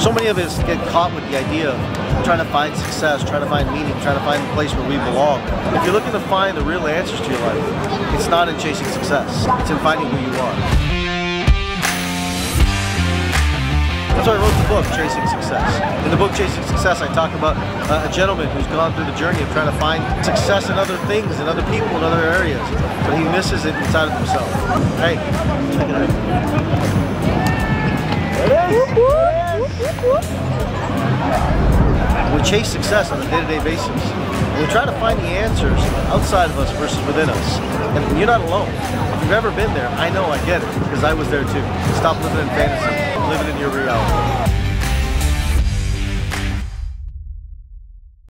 So many of us get caught with the idea of trying to find success, trying to find meaning, trying to find a place where we belong. If you're looking to find the real answers to your life, it's not in chasing success. It's in finding who you are. That's why I wrote the book, Chasing Success. In the book, Chasing Success, I talk about uh, a gentleman who's gone through the journey of trying to find success in other things, in other people, in other areas, but he misses it inside of himself. Hey, check it out. We chase success on a day-to-day basis. We try to find the answers outside of us versus within us. And you're not alone. If you've ever been there, I know I get it, because I was there too. Stop living in fantasy, living in your reality.